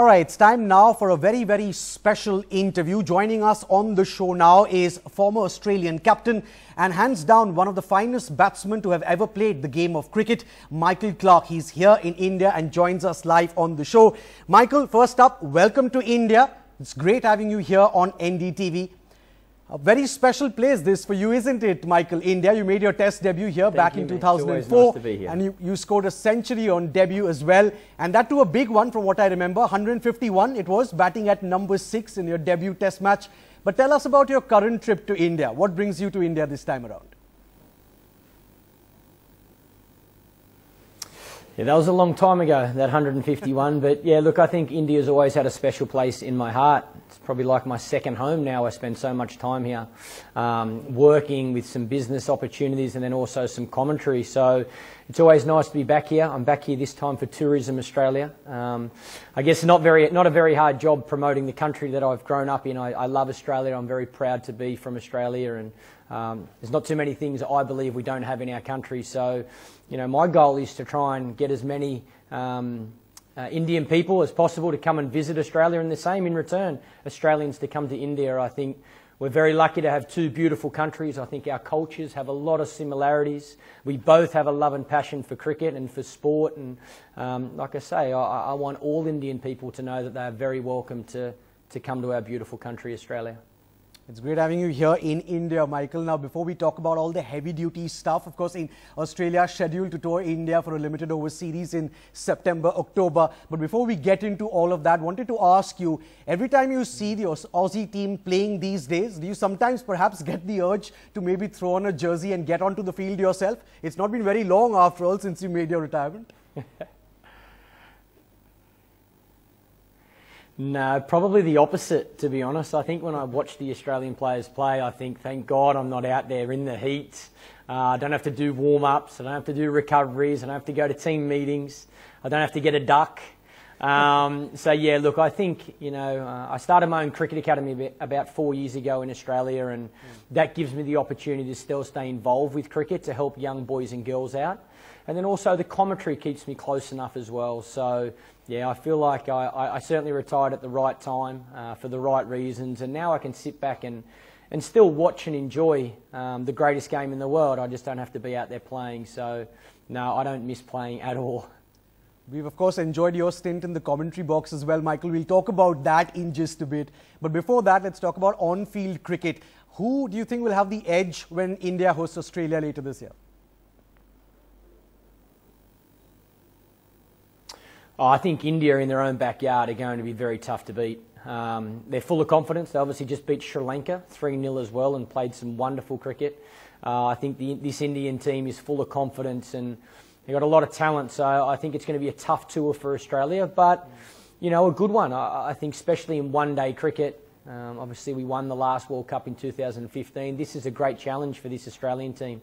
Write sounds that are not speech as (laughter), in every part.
All right, it's time now for a very, very special interview. Joining us on the show now is former Australian captain and hands down one of the finest batsmen to have ever played the game of cricket, Michael Clarke. He's here in India and joins us live on the show. Michael, first up, welcome to India. It's great having you here on NDTV. A very special place this for you, isn't it, Michael? India, you made your test debut here Thank back you, in 2004. nice to be here. And you, you scored a century on debut as well. And that too a big one from what I remember. 151 it was, batting at number 6 in your debut test match. But tell us about your current trip to India. What brings you to India this time around? Yeah, that was a long time ago, that 151. but yeah, look, I think India's always had a special place in my heart. It's probably like my second home now. I spend so much time here um, working with some business opportunities and then also some commentary. So it's always nice to be back here. I'm back here this time for Tourism Australia. Um, I guess not, very, not a very hard job promoting the country that I've grown up in. I, I love Australia. I'm very proud to be from Australia and um, there's not too many things I believe we don't have in our country. So, you know, my goal is to try and get as many um, uh, Indian people as possible to come and visit Australia, and the same in return, Australians to come to India. I think we're very lucky to have two beautiful countries. I think our cultures have a lot of similarities. We both have a love and passion for cricket and for sport. And um, like I say, I, I want all Indian people to know that they are very welcome to, to come to our beautiful country, Australia. It's great having you here in India, Michael. Now, before we talk about all the heavy duty stuff, of course, in Australia, scheduled to tour India for a limited over series in September, October. But before we get into all of that, wanted to ask you every time you see the Aussie team playing these days, do you sometimes perhaps get the urge to maybe throw on a jersey and get onto the field yourself? It's not been very long, after all, since you made your retirement. (laughs) No, probably the opposite, to be honest. I think when I watch the Australian players play, I think, thank God I'm not out there in the heat. Uh, I don't have to do warm ups, I don't have to do recoveries, I don't have to go to team meetings, I don't have to get a duck. Um, so, yeah, look, I think, you know, uh, I started my own cricket academy about- about four years ago in Australia, and that gives me the opportunity to still stay involved with cricket to help young boys and girls out. And then also the commentary keeps me close enough as well. So, yeah, I feel like I, I, certainly retired at the right time uh, for the right reasons. And now I can sit back and, and still watch and enjoy um, the greatest game in the world. I just don't have to be out there playing. So, no, I don't miss playing at all. We've, of course, enjoyed your stint in the commentary box as well, Michael. We'll talk about that in just a bit. But before that, let's talk about on field cricket. Who do you think will have the edge when India hosts Australia later this year? Oh, I think India in their own backyard are going to be very tough to beat. Um, they're full of confidence. They obviously just beat Sri Lanka 3 0 as well and played some wonderful cricket. Uh, I think the, this Indian team is full of confidence and they've got a lot of talent. So I think it's going to be a tough tour for Australia, but you know, a good one. I, I think, especially in one day cricket. Um, obviously, we won the last World Cup in 2015. This is a great challenge for this Australian team.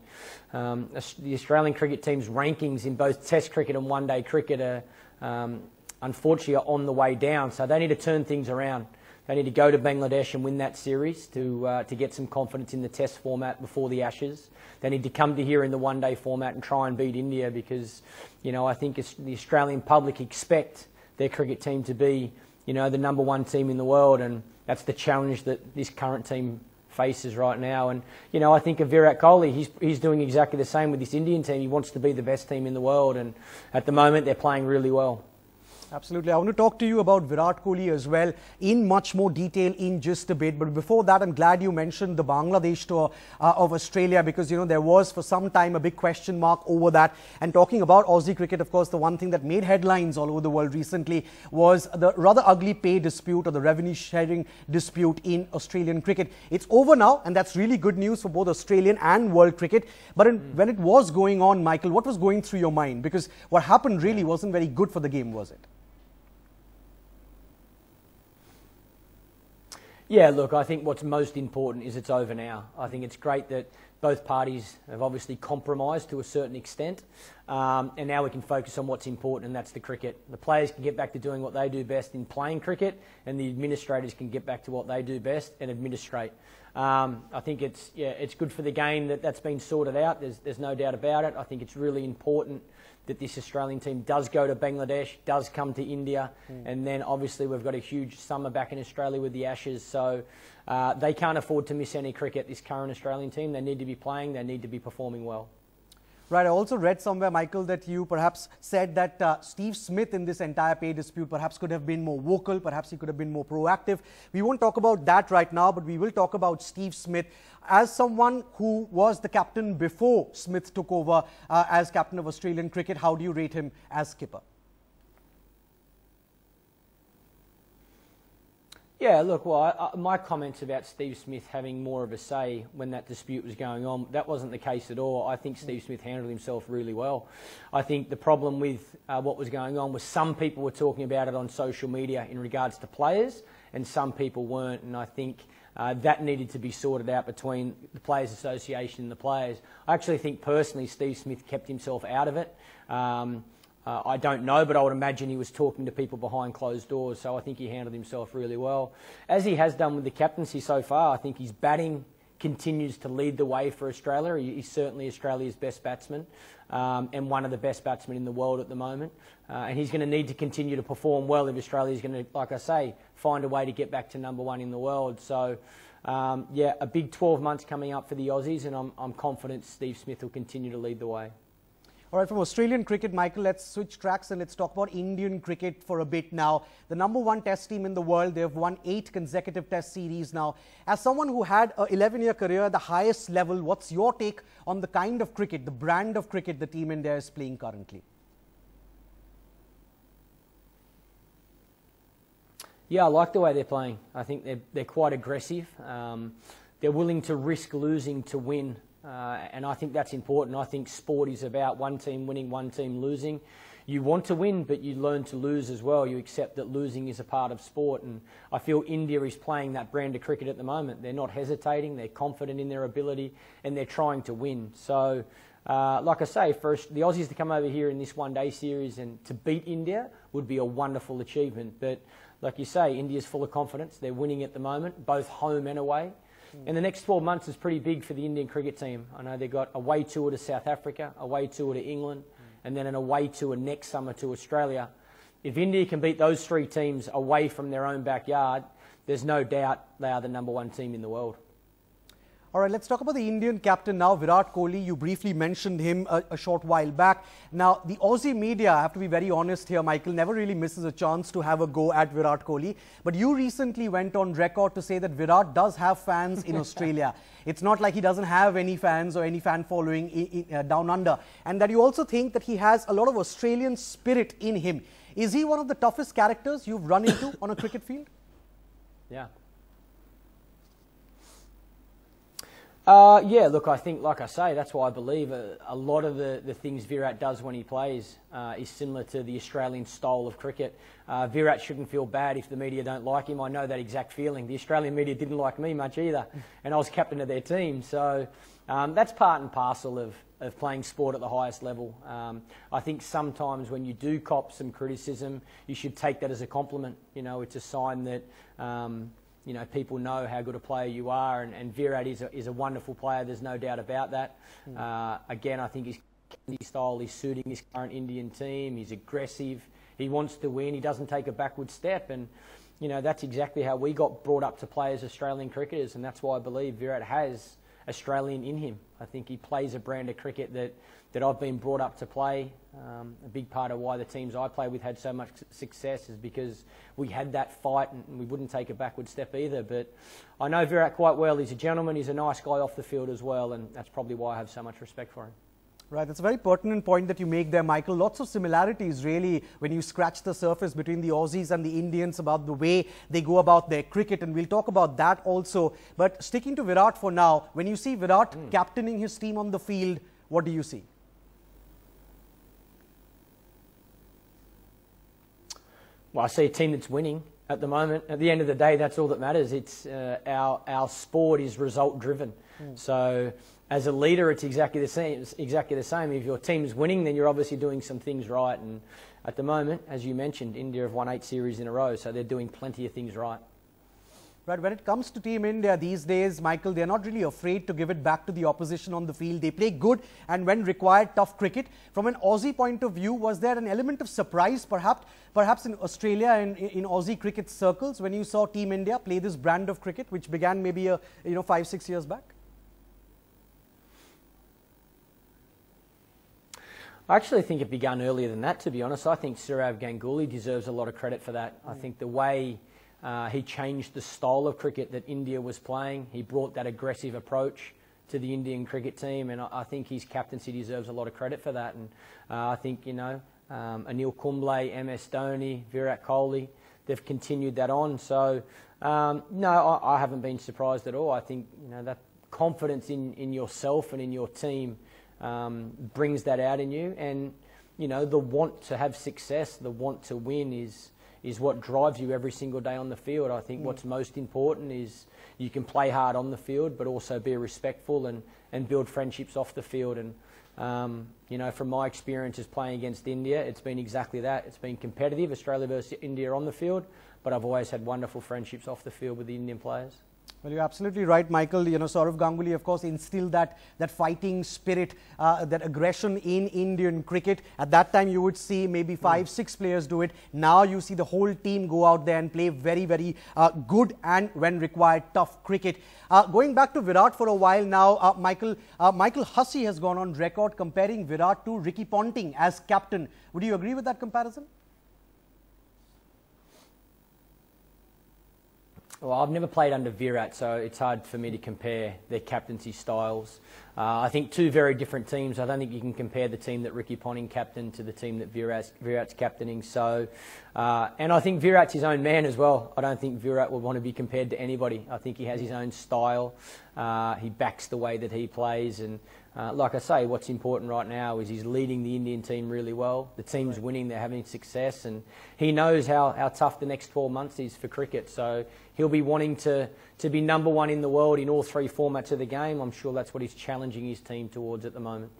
Um, the Australian cricket team's rankings in both Test cricket and one day cricket are um, unfortunately are on the way down. So they need to turn things around. They need to go to Bangladesh and win that series to uh, to get some confidence in the Test format before the Ashes. They need to come to here in the one day format and try and beat India because, you know, I think the Australian public expect their cricket team to be, you know, the number one team in the world, and that's the challenge that this current team faces right now. And you know, I think of Virat Kohli. He's he's doing exactly the same with this Indian team. He wants to be the best team in the world, and at the moment they're playing really well. Absolutely. I want to talk to you about Virat Kohli as well in much more detail in just a bit. But before that, I'm glad you mentioned the Bangladesh tour uh, of Australia because, you know, there was for some time a big question mark over that. And talking about Aussie cricket, of course, the one thing that made headlines all over the world recently was the rather ugly pay dispute or the revenue sharing dispute in Australian cricket. It's over now, and that's really good news for both Australian and world cricket. But in, when it was going on, Michael, what was going through your mind? Because what happened really wasn't very good for the game, was it? Yeah, look, I think what's most important is it's over now. I think it's great that both parties have obviously compromised to a certain extent, um, and now we can focus on what's important, and that's the cricket. The players can get back to doing what they do best in playing cricket, and the administrators can get back to what they do best and administrate. Um, I think it's yeah, it's good for the game that that's been sorted out. There's there's no doubt about it. I think it's really important that this Australian team does go to Bangladesh, does come to India, mm. and then obviously we've got a huge summer back in Australia with the Ashes. So uh, they can't afford to miss any cricket, this current Australian team. They need to be playing, they need to be performing well. Right. I also read somewhere, Michael, that you perhaps said that uh, Steve Smith in this entire pay dispute perhaps could have been more vocal, perhaps he could have been more proactive. We won't talk about that right now, but we will talk about Steve Smith as someone who was the captain before Smith took over uh, as captain of Australian cricket. How do you rate him as skipper? Yeah, look, well, I, I, my comments about Steve Smith having more of a say when that dispute was going on, that wasn't the case at all. I think Steve Smith handled himself really well. I think the problem with uh, what was going on was some people were talking about it on social media in regards to players, and some people weren't, and I think uh, that needed to be sorted out between the Players Association and the players. I actually think personally Steve Smith kept himself out of it. Um, uh, I don't know, but I would imagine he was talking to people behind closed doors, so I think he handled himself really well. As he has done with the captaincy so far, I think his batting continues to lead the way for Australia. He's certainly Australia's best batsman um, and one of the best batsmen in the world at the moment. Uh, and he's going to need to continue to perform well if Australia is going to, like I say, find a way to get back to number one in the world. So, um, yeah, a big 12 months coming up for the Aussies, and I'm, I'm confident Steve Smith will continue to lead the way. All right, from Australian cricket, Michael, let's switch tracks and let's talk about Indian cricket for a bit now. The number one test team in the world, they've won eight consecutive test series now. As someone who had an 11-year career at the highest level, what's your take on the kind of cricket, the brand of cricket the team India is playing currently? Yeah, I like the way they're playing. I think they're, they're quite aggressive. Um, they're willing to risk losing to win uh, and I think that's important. I think sport is about one team winning, one team losing. You want to win, but you learn to lose as well. You accept that losing is a part of sport. And I feel India is playing that brand of cricket at the moment. They're not hesitating, they're confident in their ability, and they're trying to win. So, uh, like I say, for the Aussies to come over here in this one day series and to beat India would be a wonderful achievement. But like you say, India's full of confidence. They're winning at the moment, both home and away. And the next 12 months is pretty big for the Indian cricket team. I know they've got a away tour to South Africa, a away tour to England, and then an away tour next summer to Australia. If India can beat those three teams away from their own backyard, there's no doubt they are the number one team in the world. All right, let's talk about the Indian captain now, Virat Kohli. You briefly mentioned him a, a, short while back. Now, the Aussie media, I have to be very honest here, Michael, never really misses a chance to have a go at Virat Kohli. But you recently went on record to say that Virat does have fans in (laughs) Australia. It's not like he doesn't have any fans or any fan following in, in, uh, down under. And that you also think that he has a lot of Australian spirit in him. Is he one of the toughest characters you've run into on a cricket field? Yeah, Uh, yeah, look, I think, like I say, that's why I believe a, a lot of the, the things Virat does when he plays uh, is similar to the Australian style of cricket. Uh, Virat shouldn't feel bad if the media don't like him. I know that exact feeling. The Australian media didn't like me much either, (laughs) and I was captain of their team. So um, that's part and parcel of, of playing sport at the highest level. Um, I think sometimes when you do cop some criticism, you should take that as a compliment. You know, it's a sign that. Um, you know, people know how good a player you are, and, and Virat is a, is a wonderful player. There's no doubt about that. Mm. Uh, again, I think his style is suiting his current Indian team. He's aggressive. He wants to win. He doesn't take a backward step, and you know that's exactly how we got brought up to play as Australian cricketers, and that's why I believe Virat has Australian in him. I think he plays a brand of cricket that, that I've been brought up to play. Um, a big part of why the teams I play with had so much success is because we had that fight and we wouldn't take a backward step either. But I know Virat quite well. He's a gentleman, he's a nice guy off the field as well, and that's probably why I have so much respect for him. Right, that's a very pertinent point that you make there, Michael. Lots of similarities, really, when you scratch the surface between the Aussies and the Indians about the way they go about their cricket, and we'll talk about that also. But sticking to Virat for now, when you see Virat mm. captaining his team on the field, what do you see? Well, I see a team that's winning at the moment. At the end of the day, that's all that matters. It's uh, our our sport is result driven. Mm. So as a leader, it's exactly the same. It's exactly the same. If your team's winning, then you're obviously doing some things right. And at the moment, as you mentioned, India have won eight series in a row, so they're doing plenty of things right. Right, when it comes to Team India these days, Michael, they're not really afraid to give it back to the opposition on the field. They play good and when required, tough cricket. From an Aussie point of view, was there an element of surprise perhaps, perhaps in Australia and in, in Aussie cricket circles when you saw Team India play this brand of cricket, which began maybe a, you know, five, six years back? I actually think it began earlier than that, to be honest. I think Sourav Ganguly deserves a lot of credit for that. Mm. I think the way uh, he changed the style of cricket that India was playing. He brought that aggressive approach to the Indian cricket team, and I, I think his captaincy deserves a lot of credit for that. And uh, I think, you know, um, Anil Kumble, MS Dhoni, Virat Kohli, they've continued that on. So, um, no, I, I, haven't been surprised at all. I think, you know, that confidence in, in yourself and in your team um, brings that out in you. And, you know, the want to have success, the want to win is is what drives you every single day on the field. I think mm. what's most important is you can play hard on the field, but also be respectful and, and build friendships off the field. And, um, you know, from my experiences playing against India, it's been exactly that. It's been competitive, Australia versus India on the field, but I've always had wonderful friendships off the field with the Indian players. Well, you're absolutely right, Michael. You know, Sourav Ganguly, of course, instilled that, that fighting spirit, uh, that aggression in Indian cricket. At that time, you would see maybe five, mm. six players do it. Now you see the whole team go out there and play very, very uh, good and, when required, tough cricket. Uh, going back to Virat for a while now, uh, Michael, uh, Michael Hussey has gone on record comparing Virat to Ricky Ponting as captain. Would you agree with that comparison? Well, I've never played under Virat, so it's hard for me to compare their captaincy styles. Uh, I think two very different teams. I don't think you can compare the team that Ricky Ponting captained to the team that Virat's, Virat's captaining. So, uh, and I think Virat's his own man as well. I don't think Virat would want to be compared to anybody. I think he has his own style. Uh, he backs the way that he plays, and uh, like I say, what's important right now is he's leading the Indian team really well. The team's winning, they're having success, and he knows how, how tough the next 12 months is for cricket. So he'll be wanting to, to be number one in the world in all three formats of the game. I'm sure that's what he's challenging his team towards at the moment.